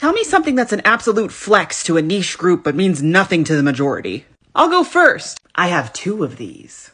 Tell me something that's an absolute flex to a niche group but means nothing to the majority. I'll go first. I have two of these.